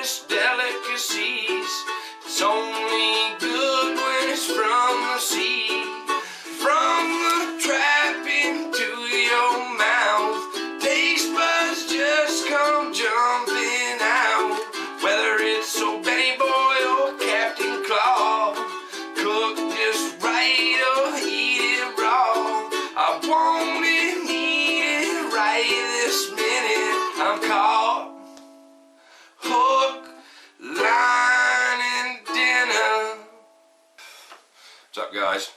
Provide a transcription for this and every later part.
delicious delicacies. It's only guys?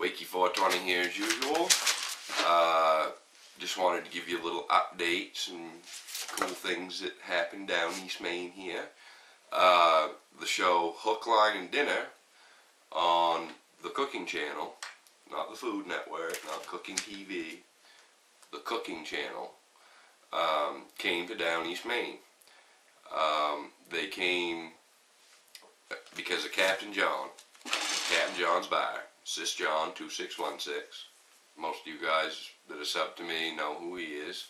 Wakey 420 here as usual. Uh, just wanted to give you a little updates and cool things that happened down East Maine here. Uh, the show Hook, Line, and Dinner on the Cooking Channel, not the Food Network, not Cooking TV, the Cooking Channel, um, came to Down East Maine. Um, they came because of Captain John, Captain John's Bar, Cis John 2616. Most of you guys that are sub to me know who he is.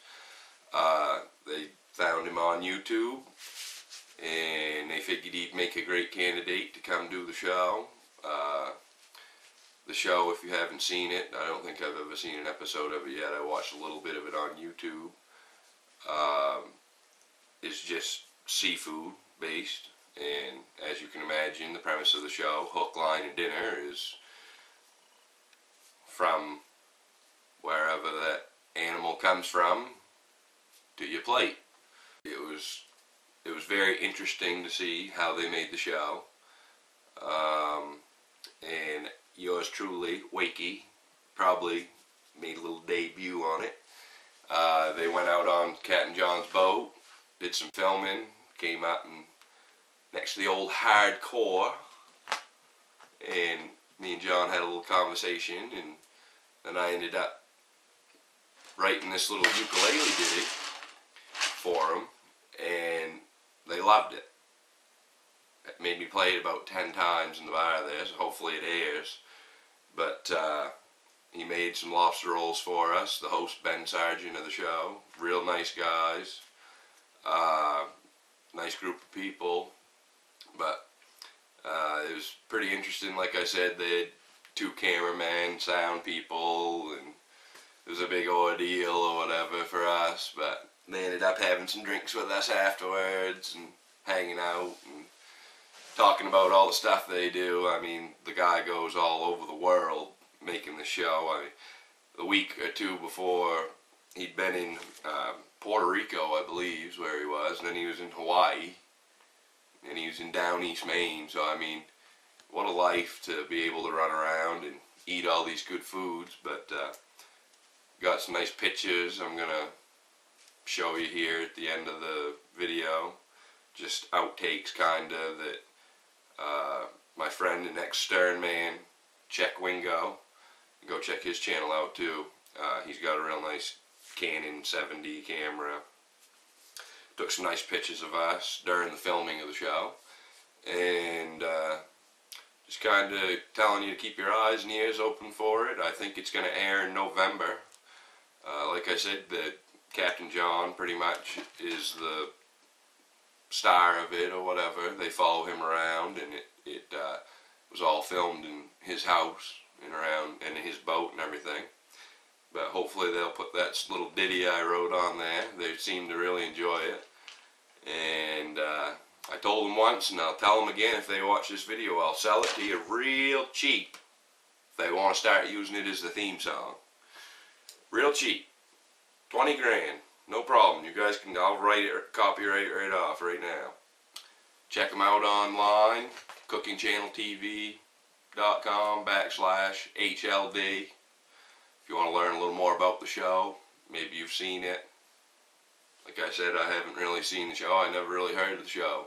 Uh, they found him on YouTube and they figured he'd make a great candidate to come do the show. Uh, the show, if you haven't seen it, I don't think I've ever seen an episode of it yet. I watched a little bit of it on YouTube. Um, it's just seafood based, and as you can imagine, the premise of the show, hook, line, and dinner, is from wherever that animal comes from to your plate. It was it was very interesting to see how they made the show. Um, and yours truly, Wakey, probably made a little debut on it. Uh, they went out on Captain John's boat, did some filming, came out and next to the old hardcore, and me and John had a little conversation, and then I ended up writing this little ukulele ditty for them, and they loved it. It made me play it about 10 times in the bar there, so hopefully it airs. But uh, he made some lobster rolls for us, the host Ben Sargent of the show. Real nice guys. Uh, nice group of people. But uh, it was pretty interesting. Like I said, they had two cameramen, sound people, and it was a big ordeal or whatever for us. But they ended up having some drinks with us afterwards and hanging out and talking about all the stuff they do. I mean, the guy goes all over the world making the show. I mean, the week or two before, he'd been in um, Puerto Rico, I believe, is where he was, and then he was in Hawaii, and he was in down East Maine. So I mean, what a life to be able to run around and eat all these good foods. But uh, got some nice pictures. I'm gonna show you here at the end of the video. Just outtakes, kinda that uh, my friend and ex Stern man, Chek Wingo. Go check his channel out too. Uh, he's got a real nice Canon 7D camera. Took some nice pictures of us during the filming of the show. And uh, just kind of telling you to keep your eyes and ears open for it. I think it's going to air in November. Uh, like I said, the Captain John pretty much is the star of it or whatever. They follow him around and it, it uh, was all filmed in his house and around and in his boat and everything. But hopefully they'll put that little ditty I wrote on there. They seem to really enjoy it. And uh, I told them once and I'll tell them again if they watch this video. I'll sell it to you real cheap if they want to start using it as the theme song. Real cheap. 20 grand. No problem. You guys can, I'll write it, copyright right off right now. Check them out online. CookingChannelTV.com backslash HLD. If you want to learn a little more about the show, maybe you've seen it. Like I said, I haven't really seen the show. I never really heard of the show.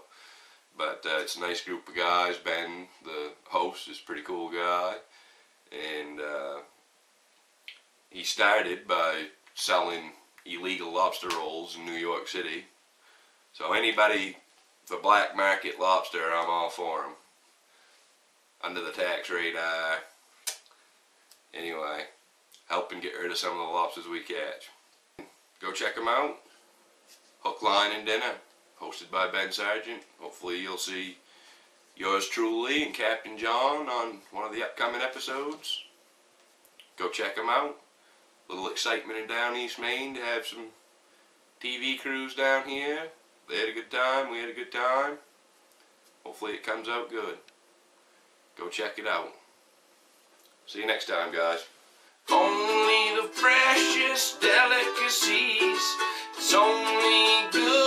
But uh, it's a nice group of guys. Ben, the host, is a pretty cool guy. And uh, he started by selling illegal lobster rolls in New York City. So anybody, the black market lobster, I'm all for them. Under the tax radar. Anyway, helping get rid of some of the lobsters we catch. Go check them out. Hook, line, and dinner. hosted by Ben Sargent. Hopefully, you'll see yours truly and Captain John on one of the upcoming episodes. Go check them out. Little excitement in down East Maine to have some TV crews down here. They had a good time. We had a good time. Hopefully, it comes out good. Go check it out. See you next time, guys. Only the freshest delicacies. It's only good.